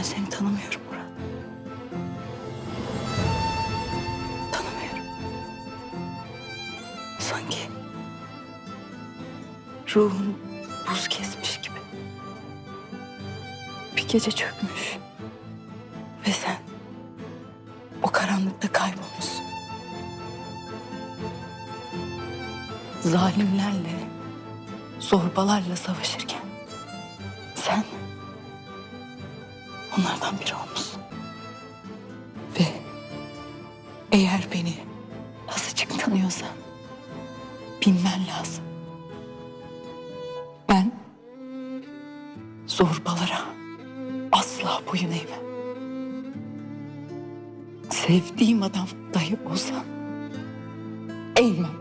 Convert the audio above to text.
Ben seni tanımıyorum Murat. Tanımıyorum. Sanki ruhun buz kesmiş gibi. Bir gece çökmüş. Ve sen o karanlıkta kaybolmuşsun. Zalimlerle, zorbalarla savaşırken sen onlardan biri olmuşsun. Ve eğer beni azıcık tanıyorsan bilmen lazım. Ben zorbalara asla boyun eğmem. Sevdiğim adam dahi olsa eğmem.